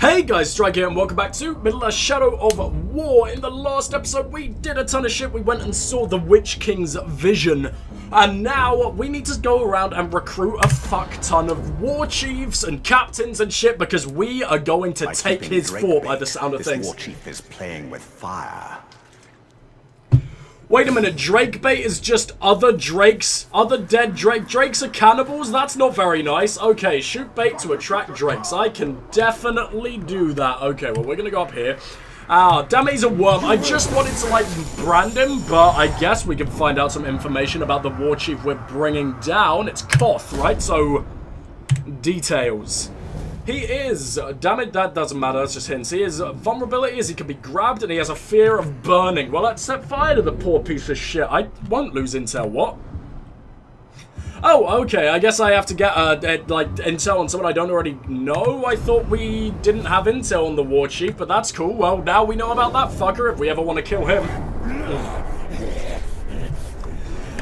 Hey guys, Strike here and welcome back to Middle-earth Shadow of War. In the last episode, we did a ton of shit. We went and saw the Witch King's vision. And now, we need to go around and recruit a fuck ton of war chiefs and captains and shit because we are going to By take his fort by the sound of this things. war chief is playing with fire. Wait a minute, Drake bait is just other Drakes, other dead Drake. Drakes are cannibals? That's not very nice. Okay, shoot bait to attract Drakes. I can definitely do that. Okay, well, we're gonna go up here. Ah, damn it, he's a worm. I just wanted to, like, brand him, but I guess we can find out some information about the war chief we're bringing down. It's Koth, right? So, details. He is, damn it, that doesn't matter, that's just hints. He is, vulnerability is he can be grabbed and he has a fear of burning. Well, let's set fire to the poor piece of shit. I won't lose intel, what? Oh, okay, I guess I have to get, uh, uh, like, intel on someone I don't already know. I thought we didn't have intel on the war chief, but that's cool. Well, now we know about that fucker if we ever want to kill him.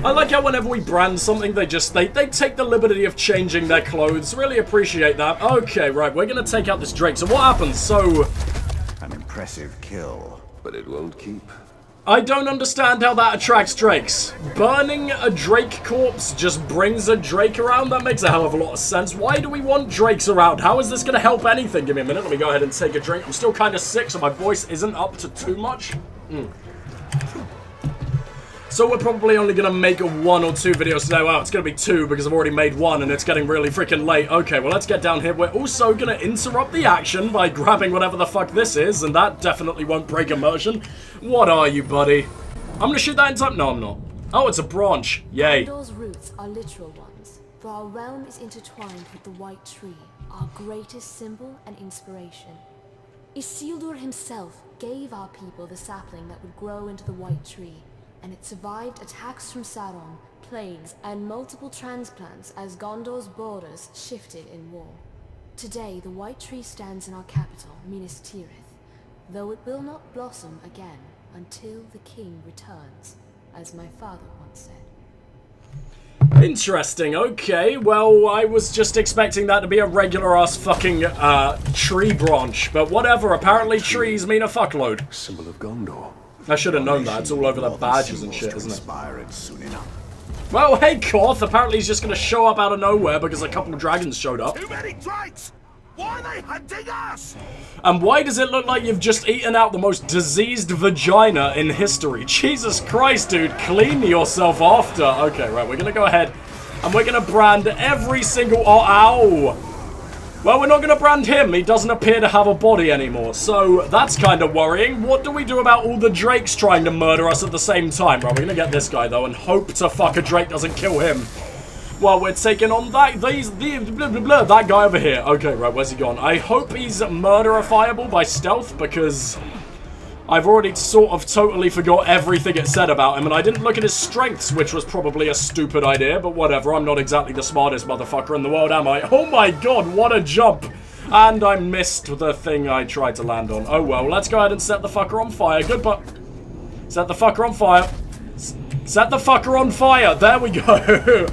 I like how whenever we brand something, they just, they, they take the liberty of changing their clothes. Really appreciate that. Okay, right, we're gonna take out this Drake. So what happens? So, An impressive kill. But it won't keep. I don't understand how that attracts Drakes. Burning a Drake corpse just brings a Drake around? That makes a hell of a lot of sense. Why do we want Drakes around? How is this gonna help anything? Give me a minute, let me go ahead and take a drink. I'm still kind of sick, so my voice isn't up to too much. Mm. So we're probably only to make a one or two videos today. Wow, it's to be two because I've already made one and it's getting really freaking late. Okay, well, let's get down here. We're also to interrupt the action by grabbing whatever the fuck this is, and that definitely won't break immersion. What are you, buddy? I'm to shoot that in time. No, I'm not. Oh, it's a branch. Yay. Gondor's roots are literal ones, for our realm is intertwined with the White Tree, our greatest symbol and inspiration. Isildur himself gave our people the sapling that would grow into the White Tree, and it survived attacks from Sauron, plagues, and multiple transplants as Gondor's borders shifted in war. Today, the White Tree stands in our capital, Minas Tirith, though it will not blossom again until the king returns, as my father once said. Interesting. Okay, well, I was just expecting that to be a regular-ass fucking, uh, tree branch. But whatever, apparently trees mean a fuckload. Symbol of Gondor. I should have known that. It's all over the Northern badges and shit, isn't it? inspire it soon enough. Well, hey, Koth. Apparently he's just going to show up out of nowhere because a couple of dragons showed up. Too many drakes! Why are they hunting us? And why does it look like you've just eaten out the most diseased vagina in history? Jesus Christ, dude. Clean yourself after. Okay, right. We're going to go ahead and we're going to brand every single... Oh, ow. Well, we're not going to brand him. He doesn't appear to have a body anymore. So, that's kind of worrying. What do we do about all the Drakes trying to murder us at the same time? Right, we're going to get this guy, though, and hope to fuck a Drake doesn't kill him. Well, we're taking on that, these, the, blah, blah, blah, that guy over here. Okay, right, where's he gone? I hope he's murderifiable by stealth, because I've already sort of totally forgot everything it said about him, and I didn't look at his strengths, which was probably a stupid idea, but whatever, I'm not exactly the smartest motherfucker in the world, am I? Oh my god, what a jump! And I missed the thing I tried to land on. Oh well, let's go ahead and set the fucker on fire. Good, but... Set the fucker on fire. S set the fucker on fire. There we go.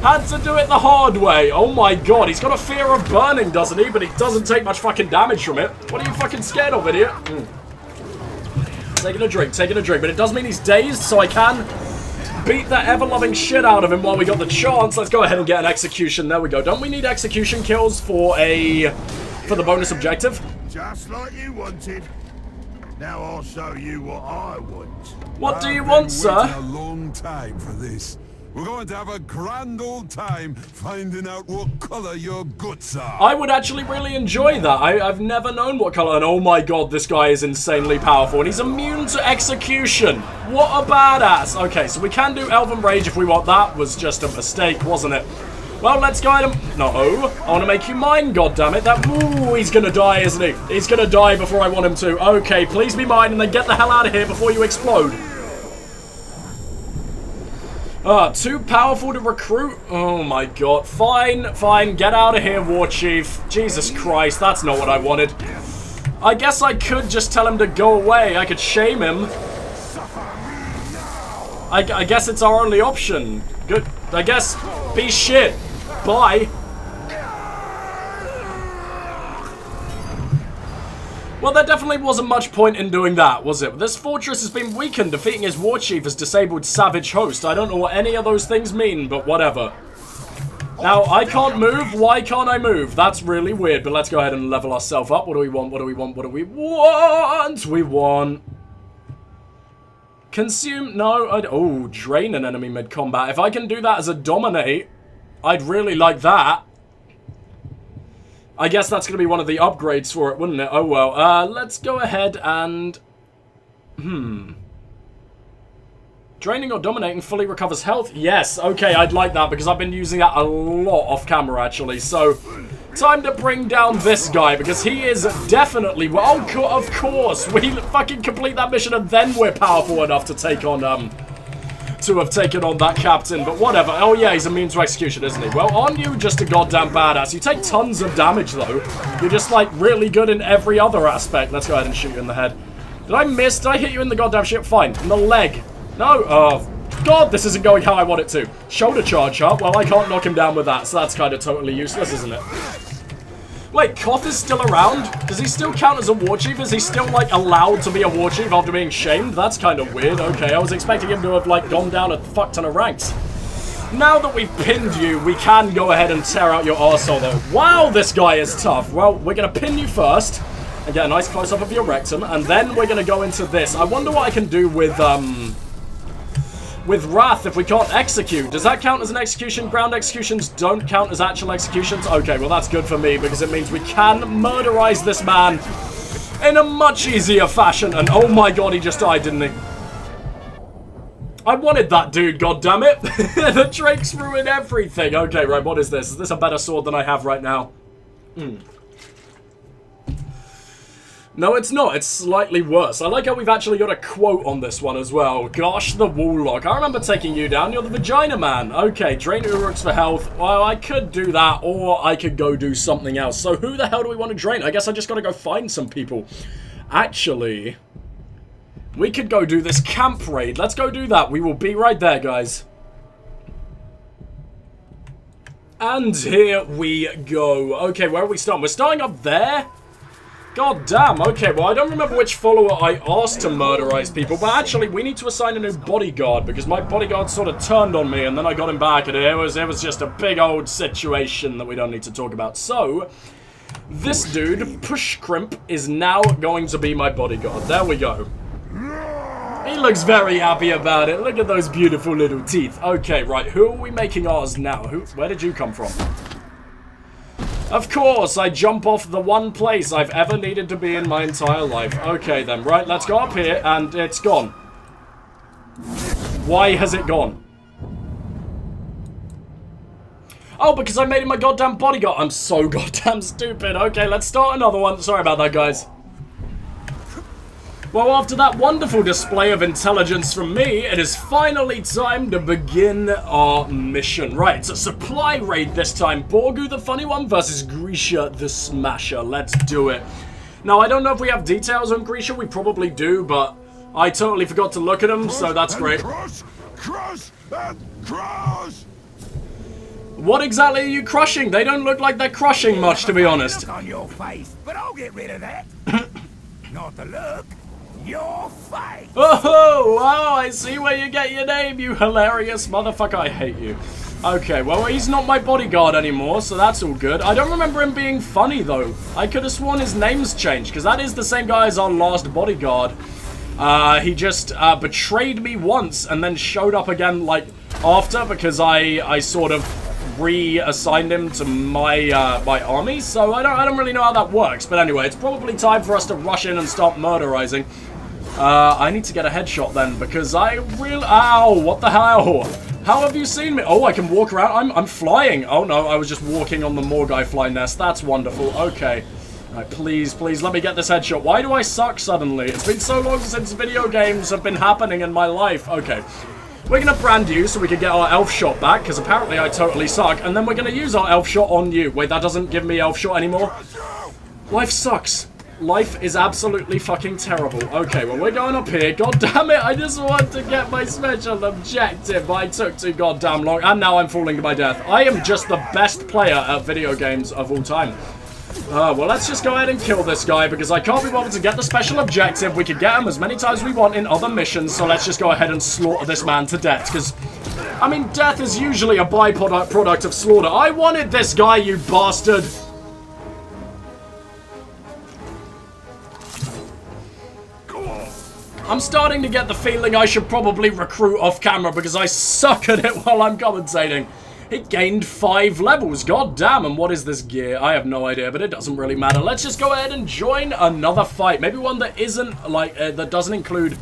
Had to do it the hard way. Oh my god, he's got a fear of burning, doesn't he? But he doesn't take much fucking damage from it. What are you fucking scared of, idiot? Mm. Taking a drink, taking a drink. But it does mean he's dazed, so I can beat the ever-loving shit out of him while we got the chance. Let's go ahead and get an execution. There we go. Don't we need execution kills for a... for the bonus objective? Just like you wanted. Now I'll show you what I want. What do you want, sir? a long time for this. We're going to have a grand old time finding out what color your guts are. I would actually really enjoy that. I, I've never known what color, and oh my god, this guy is insanely powerful, and he's immune to execution. What a badass. Okay, so we can do Elven Rage if we want. That was just a mistake, wasn't it? Well, let's ahead and... No, I want to make you mine, goddammit. That... Ooh, he's gonna die, isn't he? He's gonna die before I want him to. Okay, please be mine, and then get the hell out of here before you explode. Ah, too powerful to recruit? Oh my god. Fine, fine. Get out of here, War Chief. Jesus Christ, that's not what I wanted. I guess I could just tell him to go away. I could shame him. I, I guess it's our only option. Good. I guess be shit. Bye. Well, there definitely wasn't much point in doing that, was it? This fortress has been weakened. Defeating his war chief has disabled savage host. I don't know what any of those things mean, but whatever. Now, I can't move. Why can't I move? That's really weird, but let's go ahead and level ourselves up. What do we want? What do we want? What do we want? We want... Consume... No, I'd... Oh, drain an enemy mid-combat. If I can do that as a dominate, I'd really like that. I guess that's going to be one of the upgrades for it, wouldn't it? Oh, well. Uh, let's go ahead and... Hmm. Draining or dominating fully recovers health? Yes, okay, I'd like that because I've been using that a lot off camera, actually. So, time to bring down this guy because he is definitely... Oh, of course, we fucking complete that mission and then we're powerful enough to take on... um to have taken on that captain, but whatever. Oh yeah, he's immune to execution, isn't he? Well, aren't you just a goddamn badass? You take tons of damage, though. You're just, like, really good in every other aspect. Let's go ahead and shoot you in the head. Did I miss? Did I hit you in the goddamn ship? Fine. In the leg. No. Oh, God, this isn't going how I want it to. Shoulder charge, huh? Well, I can't knock him down with that, so that's kind of totally useless, isn't it? Wait, Koth is still around? Does he still count as a war chief? Is he still, like, allowed to be a war chief after being shamed? That's kind of weird. Okay, I was expecting him to have, like, gone down a fuck ton of ranks. Now that we've pinned you, we can go ahead and tear out your arsehole, though. Wow, this guy is tough. Well, we're going to pin you first and get a nice close-up of your rectum, and then we're going to go into this. I wonder what I can do with, um with Wrath if we can't execute. Does that count as an execution? Ground executions don't count as actual executions? Okay, well that's good for me because it means we can murderize this man in a much easier fashion. And oh my god, he just died, didn't he? I wanted that dude, God damn it! the Drake's ruined everything. Okay, right, what is this? Is this a better sword than I have right now? Hmm. No, it's not. It's slightly worse. I like how we've actually got a quote on this one as well. Gosh, the Warlock. I remember taking you down. You're the Vagina Man. Okay, drain Uruks for health. Well, I could do that, or I could go do something else. So who the hell do we want to drain? I guess I just got to go find some people. Actually, we could go do this camp raid. Let's go do that. We will be right there, guys. And here we go. Okay, where are we starting? We're starting up there. God damn, okay, well I don't remember which follower I asked to murderize people, but actually we need to assign a new bodyguard, because my bodyguard sort of turned on me and then I got him back and it was, it was just a big old situation that we don't need to talk about. So, this dude, Push Crimp, is now going to be my bodyguard. There we go. He looks very happy about it. Look at those beautiful little teeth. Okay, right, who are we making ours now? Who? Where did you come from? Of course, I jump off the one place I've ever needed to be in my entire life. Okay then, right, let's go up here, and it's gone. Why has it gone? Oh, because I made him my goddamn bodyguard. I'm so goddamn stupid. Okay, let's start another one. Sorry about that, guys. Well, after that wonderful display of intelligence from me, it is finally time to begin our mission. Right, it's a supply raid this time. Borgu the funny one versus Grisha the smasher. Let's do it. Now, I don't know if we have details on Grisha. We probably do, but I totally forgot to look at him, so that's great. Crush, crush, and. What exactly are you crushing? They don't look like they're crushing much, to be honest. On your face, but I'll get rid of that. Not the look, your face. Oh, wow, I see where you get your name, you hilarious motherfucker. I hate you. Okay, well, he's not my bodyguard anymore, so that's all good. I don't remember him being funny, though. I could have sworn his name's changed, because that is the same guy as our last bodyguard. Uh, he just uh, betrayed me once and then showed up again, like, after, because I, I sort of reassigned him to my uh, my army, so I don't, I don't really know how that works. But anyway, it's probably time for us to rush in and start murderizing. Uh, I need to get a headshot then, because I really... Ow, what the hell? How have you seen me? Oh, I can walk around. I'm, I'm flying. Oh, no, I was just walking on the Morgai fly nest. That's wonderful. Okay. Right, please, please, let me get this headshot. Why do I suck suddenly? It's been so long since video games have been happening in my life. Okay. We're going to brand you so we can get our elf shot back, because apparently I totally suck. And then we're going to use our elf shot on you. Wait, that doesn't give me elf shot anymore? Life sucks. Life is absolutely fucking terrible. Okay, well, we're going up here. God damn it, I just want to get my special objective. I took too goddamn long, and now I'm falling to my death. I am just the best player at video games of all time. Uh, well, let's just go ahead and kill this guy because I can't be bothered to get the special objective. We could get him as many times as we want in other missions, so let's just go ahead and slaughter this man to death because, I mean, death is usually a byproduct product of slaughter. I wanted this guy, you bastard. I'm starting to get the feeling I should probably recruit off camera because I suck at it while I'm commentating. It gained five levels. God damn, and what is this gear? I have no idea, but it doesn't really matter. Let's just go ahead and join another fight. Maybe one that isn't, like, uh, that doesn't include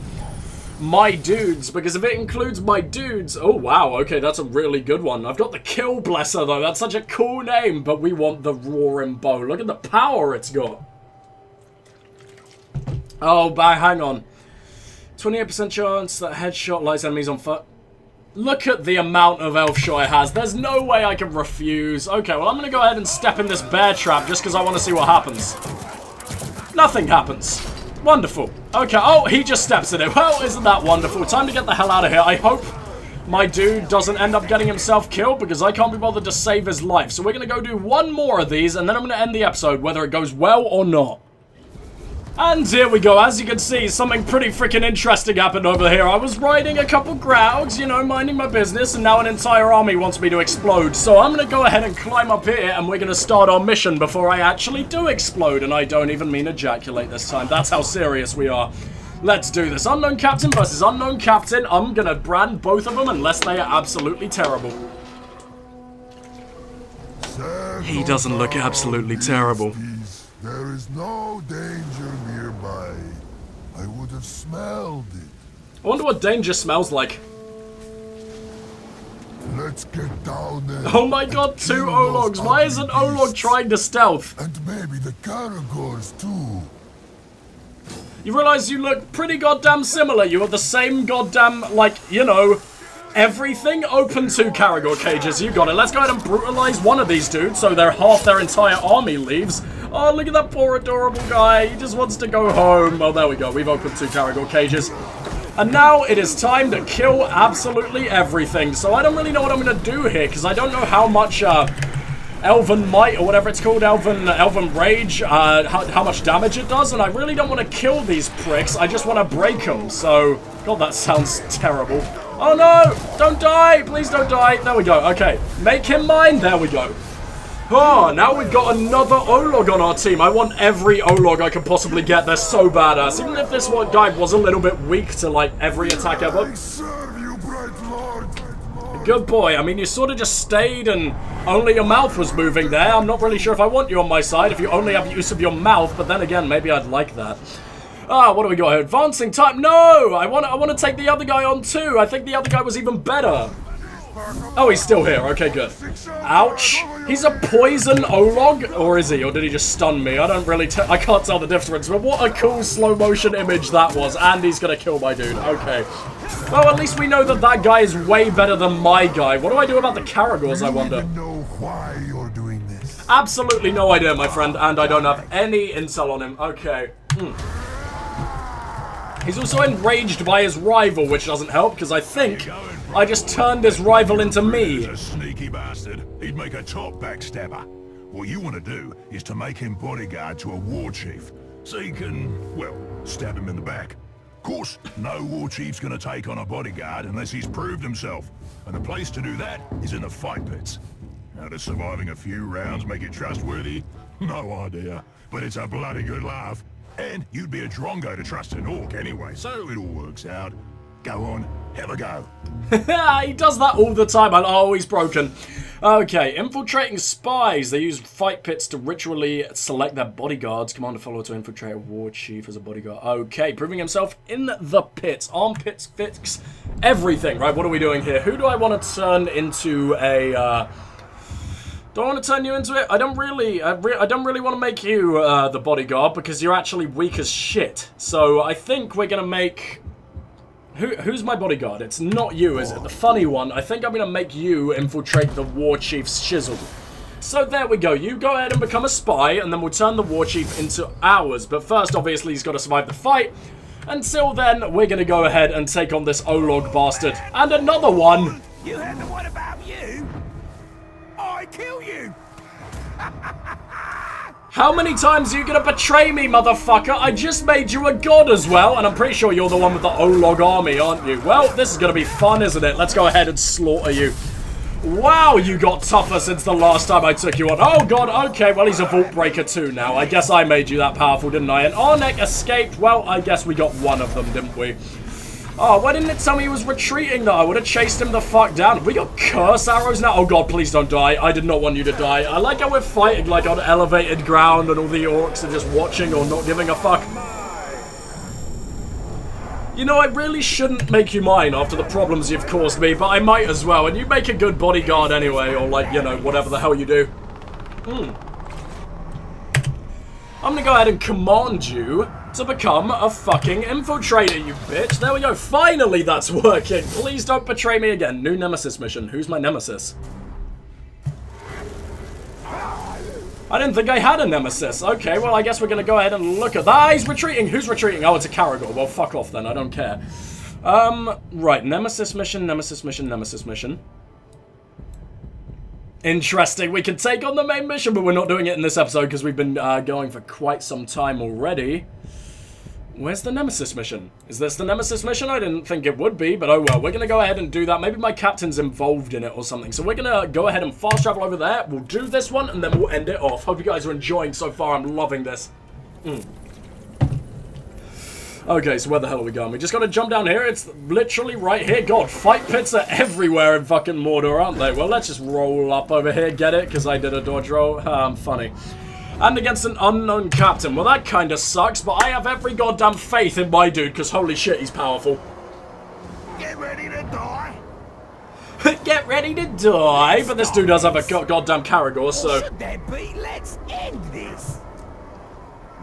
my dudes, because if it includes my dudes... Oh, wow, okay, that's a really good one. I've got the Kill Blesser, though. That's such a cool name, but we want the Roaring Bow. Look at the power it's got. Oh, but hang on. 28% chance that headshot lights enemies on foot. Look at the amount of elf shot has. There's no way I can refuse. Okay, well, I'm going to go ahead and step in this bear trap just because I want to see what happens. Nothing happens. Wonderful. Okay, oh, he just steps in it. Well, isn't that wonderful? Time to get the hell out of here. I hope my dude doesn't end up getting himself killed because I can't be bothered to save his life. So we're going to go do one more of these and then I'm going to end the episode whether it goes well or not. And here we go. As you can see, something pretty freaking interesting happened over here. I was riding a couple Graugs, you know, minding my business, and now an entire army wants me to explode. So I'm going to go ahead and climb up here, and we're going to start our mission before I actually do explode. And I don't even mean ejaculate this time. That's how serious we are. Let's do this. Unknown Captain versus Unknown Captain. I'm going to brand both of them unless they are absolutely terrible. He doesn't look absolutely terrible. There is no danger nearby. I would have smelled it. I wonder what danger smells like. Let's get down there. Oh my god, two Ologs. Why isn't Olog trying to stealth? And maybe the Caragors too. You realize you look pretty goddamn similar. You are the same goddamn, like, you know, everything open to Caragor cages. You got it. Let's go ahead and brutalize one of these dudes so their half their entire army leaves. Oh, look at that poor adorable guy. He just wants to go home. Oh, there we go. We've opened two Caragor cages. And now it is time to kill absolutely everything. So I don't really know what I'm going to do here because I don't know how much uh, Elven Might or whatever it's called, Elven Elven Rage, uh, how, how much damage it does. And I really don't want to kill these pricks. I just want to break them. So, God, that sounds terrible. Oh no! Don't die! Please don't die! There we go. Okay. Make him mine. There we go. Oh, now we've got another Olog on our team. I want every Olog I can possibly get. They're so badass. Even if this one guy was a little bit weak to, like, every attack ever. I serve you, bright lord. Good boy. I mean, you sort of just stayed and only your mouth was moving there. I'm not really sure if I want you on my side if you only have use of your mouth, but then again, maybe I'd like that. Ah, what do we got here? Advancing time. No! I want I want to take the other guy on too. I think the other guy was even better. Oh, he's still here. Okay, good. Ouch. He's a poison Olog? Or is he? Or did he just stun me? I don't really... I can't tell the difference. But what a cool slow motion image that was. And he's going to kill my dude. Okay. Well, at least we know that that guy is way better than my guy. What do I do about the Caragors, I wonder? know why you're doing this. Absolutely no idea, my friend. And I don't have any intel on him. Okay. Hmm. He's also enraged by his rival, which doesn't help, because I think I just turned his rival into me. He's a sneaky bastard. He'd make a top backstabber. What you want to do is to make him bodyguard to a war chief, so you can, well, stab him in the back. Of course, no war chief's gonna take on a bodyguard unless he's proved himself, and the place to do that is in the fight pits. How does surviving a few rounds make it trustworthy? No idea, but it's a bloody good laugh. And you'd be a drongo to trust an orc anyway, so it all works out. Go on, have a go. he does that all the time. and Oh, he's broken. Okay, infiltrating spies. They use fight pits to ritually select their bodyguards. Commander follower to infiltrate a war chief as a bodyguard. Okay, proving himself in the pits. Armpits fix everything. Right, what are we doing here? Who do I want to turn into a... Uh, do I want to turn you into it? I don't really, I, re I don't really want to make you uh, the bodyguard because you're actually weak as shit. So I think we're gonna make who, who's my bodyguard? It's not you, is it? The funny one. I think I'm going to make you infiltrate the war chief's shizzle. So there we go. You go ahead and become a spy, and then we'll turn the war chief into ours. But first, obviously, he's got to survive the fight. Until then, we're going to go ahead and take on this Olog bastard. And another one. You heard the one about you? I kill you! How many times are you gonna betray me, motherfucker? I just made you a god as well, and I'm pretty sure you're the one with the Olog army, aren't you? Well, this is gonna be fun, isn't it? Let's go ahead and slaughter you. Wow, you got tougher since the last time I took you on. Oh god, okay, well he's a Vault Breaker too now. I guess I made you that powerful, didn't I? And Arnek escaped. Well, I guess we got one of them, didn't we? Oh, why didn't it tell me he was retreating though? I would have chased him the fuck down. We got curse arrows now? Oh god, please don't die. I did not want you to die. I like how we're fighting like on elevated ground and all the orcs are just watching or not giving a fuck. You know, I really shouldn't make you mine after the problems you've caused me, but I might as well. And you make a good bodyguard anyway, or like, you know, whatever the hell you do. Hmm. I'm gonna go ahead and command you to become a fucking infiltrator, you bitch. There we go. Finally, that's working. Please don't betray me again. New nemesis mission. Who's my nemesis? I didn't think I had a nemesis. Okay, well, I guess we're going to go ahead and look at that. He's retreating. Who's retreating? Oh, it's a Caragor. Well, fuck off then. I don't care. Um, right. Nemesis mission, nemesis mission, nemesis mission. Interesting. We can take on the main mission, but we're not doing it in this episode because we've been uh, going for quite some time already. Where's the Nemesis mission? Is this the Nemesis mission? I didn't think it would be, but oh well. We're going to go ahead and do that. Maybe my captain's involved in it or something. So we're going to go ahead and fast travel over there. We'll do this one, and then we'll end it off. Hope you guys are enjoying so far. I'm loving this. Mm. Okay, so where the hell are we going? We just gotta jump down here. It's literally right here. God, fight pits are everywhere in fucking Mordor, aren't they? Well, let's just roll up over here. Get it? Because I did a dodge roll. Um, funny. And against an unknown captain. Well, that kind of sucks, but I have every goddamn faith in my dude, because holy shit, he's powerful. Get ready to die. Get ready to die, but this dude does have a goddamn Caragor, so... Should there be? Let's end this.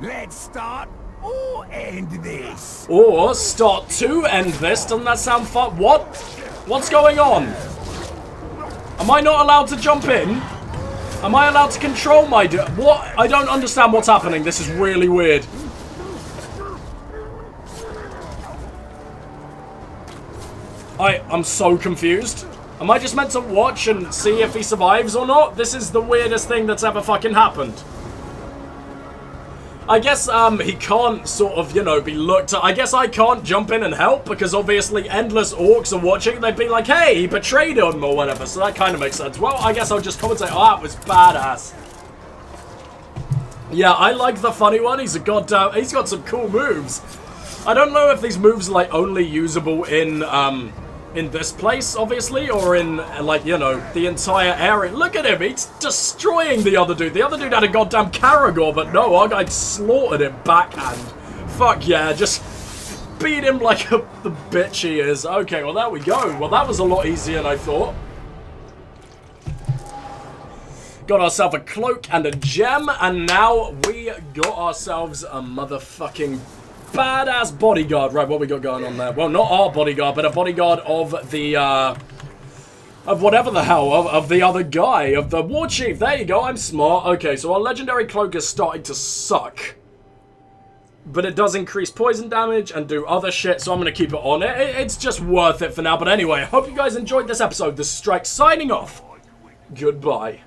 Let's start or end this. Or start to end this. Doesn't that sound fun? What? What's going on? Am I not allowed to jump in? Am I allowed to control my... What? I don't understand what's happening. This is really weird. I, I'm so confused. Am I just meant to watch and see if he survives or not? This is the weirdest thing that's ever fucking happened. I guess um, he can't sort of, you know, be looked at. I guess I can't jump in and help because obviously endless orcs are watching. They'd be like, hey, he betrayed him or whatever. So that kind of makes sense. Well, I guess I'll just commentate. Oh, that was badass. Yeah, I like the funny one. He's a goddamn... He's got some cool moves. I don't know if these moves are, like, only usable in, um in this place, obviously, or in, like, you know, the entire area. Look at him, he's destroying the other dude. The other dude had a goddamn Caragor, but no, our guy slaughtered him backhand. Fuck yeah, just beat him like a, the bitch he is. Okay, well, there we go. Well, that was a lot easier than I thought. Got ourselves a cloak and a gem, and now we got ourselves a motherfucking badass bodyguard. Right, what we got going on there? Well, not our bodyguard, but a bodyguard of the, uh... Of whatever the hell, of, of the other guy, of the war chief. There you go, I'm smart. Okay, so our legendary cloak is starting to suck. But it does increase poison damage and do other shit, so I'm going to keep it on. It, it, it's just worth it for now. But anyway, I hope you guys enjoyed this episode. This Strike signing off. Goodbye.